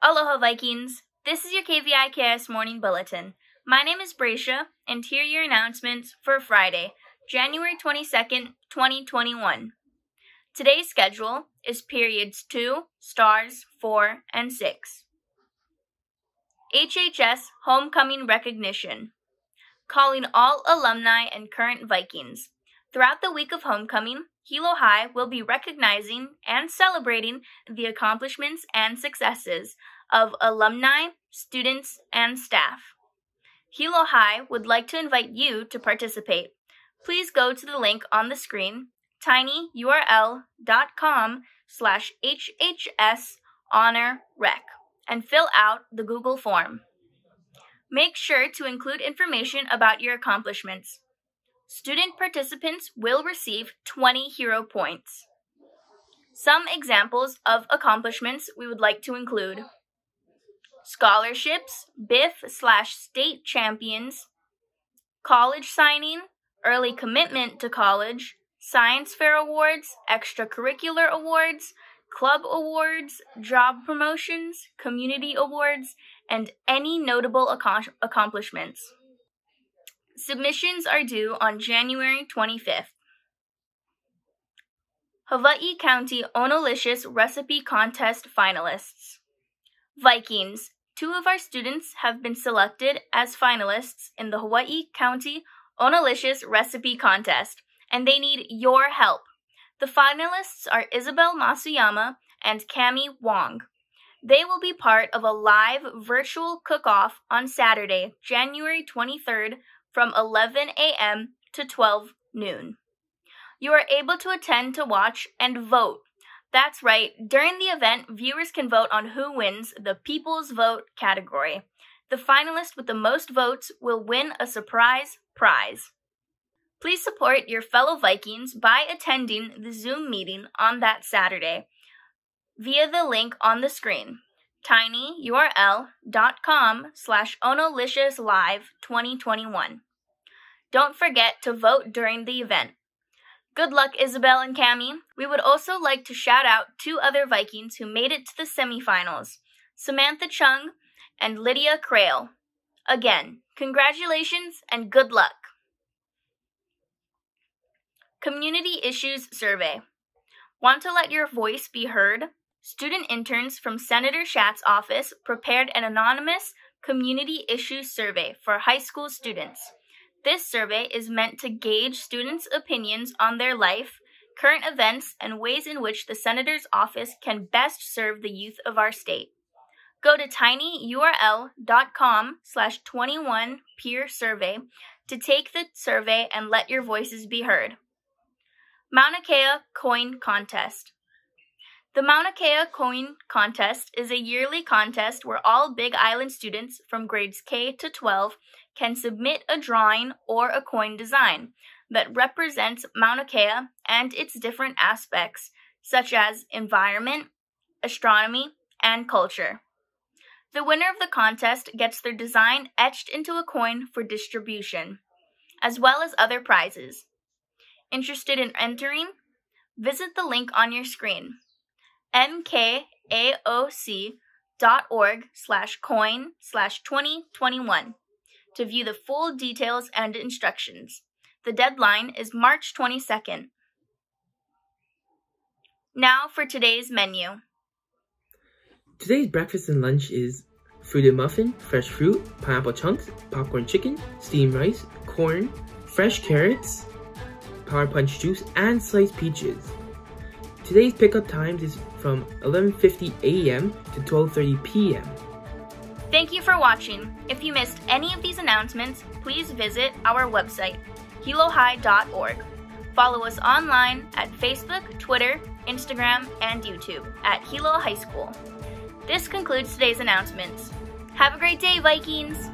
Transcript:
Aloha Vikings! This is your KVIKS Morning Bulletin. My name is Bracia, and here are your announcements for Friday, January 22nd, 2021. Today's schedule is periods 2, stars 4, and 6. HHS Homecoming Recognition. Calling all alumni and current Vikings. Throughout the week of homecoming, Hilo High will be recognizing and celebrating the accomplishments and successes of alumni, students, and staff. Hilo High would like to invite you to participate. Please go to the link on the screen tinyurl.com slash hhs and fill out the Google form. Make sure to include information about your accomplishments. Student participants will receive 20 hero points. Some examples of accomplishments we would like to include scholarships, BIF slash state champions, college signing, early commitment to college, science fair awards, extracurricular awards, club awards, job promotions, community awards, and any notable ac- accomplishments. Submissions are due on January 25th. Hawaii County Onolicious Recipe Contest finalists. Vikings, two of our students have been selected as finalists in the Hawaii County Onolicious Recipe Contest, and they need your help. The finalists are Isabel Masuyama and Cami Wong. They will be part of a live virtual cook-off on Saturday, January 23rd from 11 a.m. to 12 noon. You are able to attend to watch and vote. That's right, during the event, viewers can vote on who wins the People's Vote category. The finalist with the most votes will win a surprise prize. Please support your fellow Vikings by attending the Zoom meeting on that Saturday via the link on the screen tinyurl.com slash onoliciouslive 2021. Don't forget to vote during the event. Good luck, Isabel and Cami. We would also like to shout out two other Vikings who made it to the semifinals Samantha Chung and Lydia Crail. Again, congratulations and good luck. Community Issues Survey. Want to let your voice be heard? Student interns from Senator Schatz's office prepared an anonymous community issues survey for high school students. This survey is meant to gauge students' opinions on their life, current events, and ways in which the Senator's office can best serve the youth of our state. Go to tinyurl.com slash 21 peer survey to take the survey and let your voices be heard. Mauna Kea Coin Contest. The Mauna Kea Coin Contest is a yearly contest where all Big Island students from grades K to 12 can submit a drawing or a coin design that represents Mauna Kea and its different aspects, such as environment, astronomy, and culture. The winner of the contest gets their design etched into a coin for distribution, as well as other prizes. Interested in entering? Visit the link on your screen mkaoc.org slash coin slash 2021 to view the full details and instructions. The deadline is March 22nd. Now for today's menu. Today's breakfast and lunch is fruited muffin, fresh fruit, pineapple chunks, popcorn chicken, steamed rice, corn, fresh carrots, Power Punch juice, and sliced peaches. Today's pickup times is from 11.50 a.m. to 12.30 p.m. Thank you for watching. If you missed any of these announcements, please visit our website, hilohigh.org. Follow us online at Facebook, Twitter, Instagram, and YouTube at Hilo High School. This concludes today's announcements. Have a great day, Vikings!